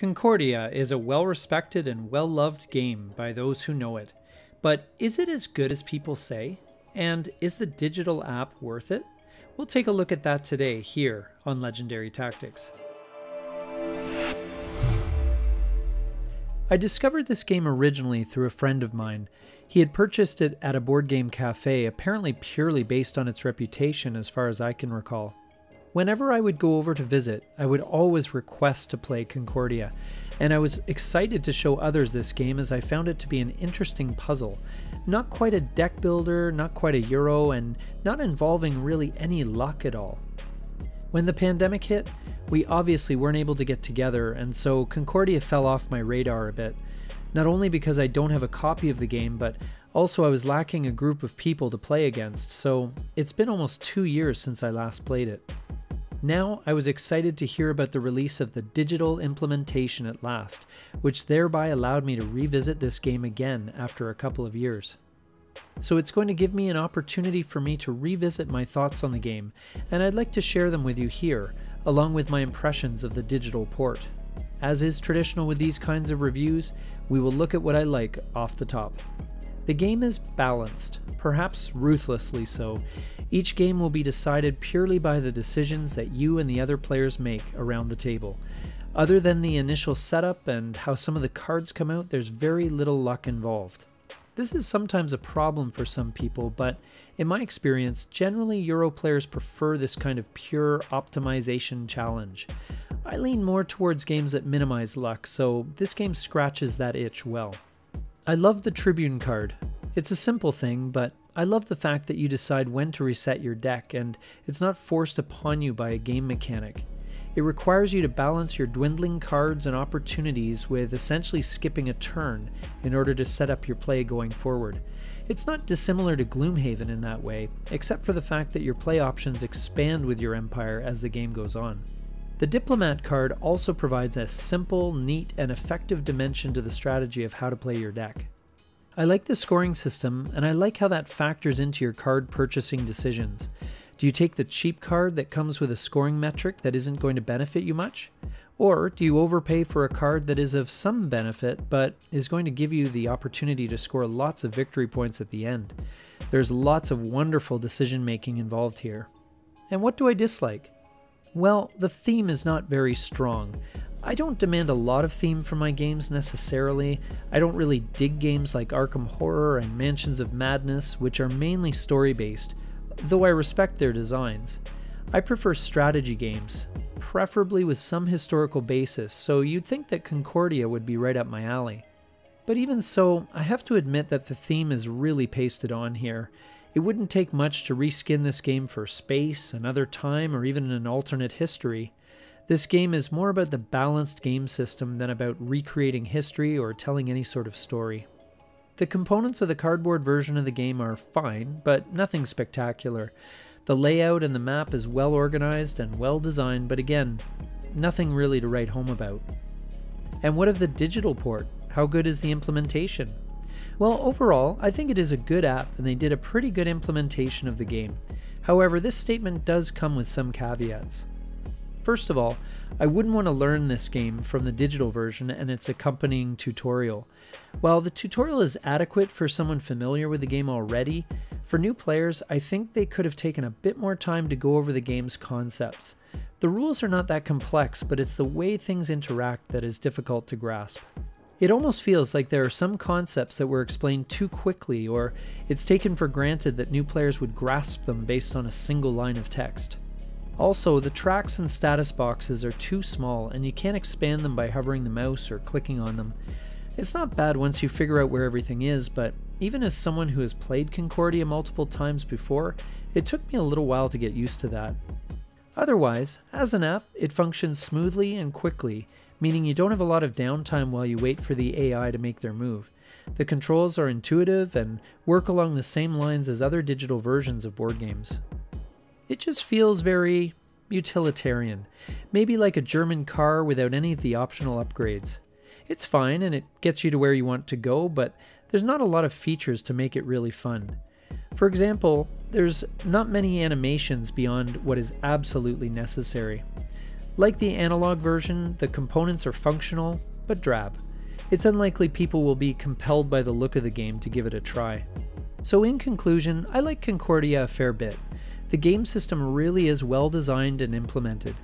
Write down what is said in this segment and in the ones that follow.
Concordia is a well respected and well loved game by those who know it. But is it as good as people say? And is the digital app worth it? We'll take a look at that today here on Legendary Tactics. I discovered this game originally through a friend of mine. He had purchased it at a board game cafe, apparently purely based on its reputation, as far as I can recall. Whenever I would go over to visit, I would always request to play Concordia, and I was excited to show others this game as I found it to be an interesting puzzle. Not quite a deck builder, not quite a Euro, and not involving really any luck at all. When the pandemic hit, we obviously weren't able to get together, and so Concordia fell off my radar a bit. Not only because I don't have a copy of the game, but also I was lacking a group of people to play against, so it's been almost two years since I last played it. Now I was excited to hear about the release of the digital implementation at last, which thereby allowed me to revisit this game again after a couple of years. So it's going to give me an opportunity for me to revisit my thoughts on the game, and I'd like to share them with you here, along with my impressions of the digital port. As is traditional with these kinds of reviews, we will look at what I like off the top. The game is balanced, perhaps ruthlessly so, each game will be decided purely by the decisions that you and the other players make around the table. Other than the initial setup and how some of the cards come out, there's very little luck involved. This is sometimes a problem for some people, but in my experience, generally Euro players prefer this kind of pure optimization challenge. I lean more towards games that minimize luck, so this game scratches that itch well. I love the Tribune card. It's a simple thing, but I love the fact that you decide when to reset your deck and it's not forced upon you by a game mechanic. It requires you to balance your dwindling cards and opportunities with essentially skipping a turn in order to set up your play going forward. It's not dissimilar to Gloomhaven in that way, except for the fact that your play options expand with your empire as the game goes on. The Diplomat card also provides a simple, neat, and effective dimension to the strategy of how to play your deck. I like the scoring system, and I like how that factors into your card purchasing decisions. Do you take the cheap card that comes with a scoring metric that isn't going to benefit you much? Or do you overpay for a card that is of some benefit but is going to give you the opportunity to score lots of victory points at the end? There's lots of wonderful decision making involved here. And what do I dislike? Well, the theme is not very strong. I don't demand a lot of theme from my games necessarily. I don't really dig games like Arkham Horror and Mansions of Madness, which are mainly story based, though I respect their designs. I prefer strategy games, preferably with some historical basis, so you'd think that Concordia would be right up my alley. But even so, I have to admit that the theme is really pasted on here. It wouldn't take much to reskin this game for space, another time, or even an alternate history. This game is more about the balanced game system than about recreating history or telling any sort of story. The components of the cardboard version of the game are fine, but nothing spectacular. The layout and the map is well organized and well designed, but again, nothing really to write home about. And what of the digital port? How good is the implementation? Well, overall, I think it is a good app and they did a pretty good implementation of the game. However, this statement does come with some caveats. First of all, I wouldn't want to learn this game from the digital version and its accompanying tutorial. While the tutorial is adequate for someone familiar with the game already, for new players, I think they could have taken a bit more time to go over the game's concepts. The rules are not that complex, but it's the way things interact that is difficult to grasp. It almost feels like there are some concepts that were explained too quickly, or it's taken for granted that new players would grasp them based on a single line of text. Also, the tracks and status boxes are too small and you can't expand them by hovering the mouse or clicking on them. It's not bad once you figure out where everything is, but even as someone who has played Concordia multiple times before, it took me a little while to get used to that. Otherwise, as an app, it functions smoothly and quickly, meaning you don't have a lot of downtime while you wait for the AI to make their move. The controls are intuitive and work along the same lines as other digital versions of board games. It just feels very utilitarian, maybe like a German car without any of the optional upgrades. It's fine and it gets you to where you want to go, but there's not a lot of features to make it really fun. For example, there's not many animations beyond what is absolutely necessary. Like the analog version, the components are functional, but drab. It's unlikely people will be compelled by the look of the game to give it a try. So, in conclusion, I like Concordia a fair bit. The game system really is well designed and implemented.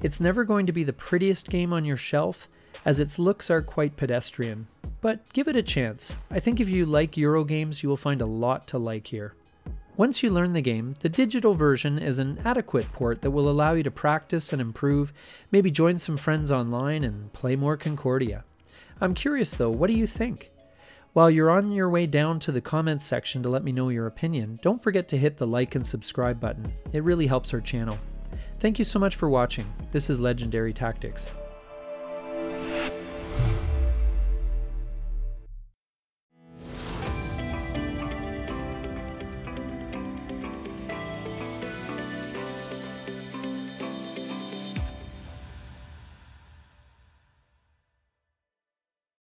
It's never going to be the prettiest game on your shelf, as its looks are quite pedestrian, but give it a chance. I think if you like Euro games, you will find a lot to like here. Once you learn the game, the digital version is an adequate port that will allow you to practice and improve, maybe join some friends online and play more Concordia. I'm curious though, what do you think? While you're on your way down to the comments section to let me know your opinion, don't forget to hit the like and subscribe button. It really helps our channel. Thank you so much for watching. This is Legendary Tactics.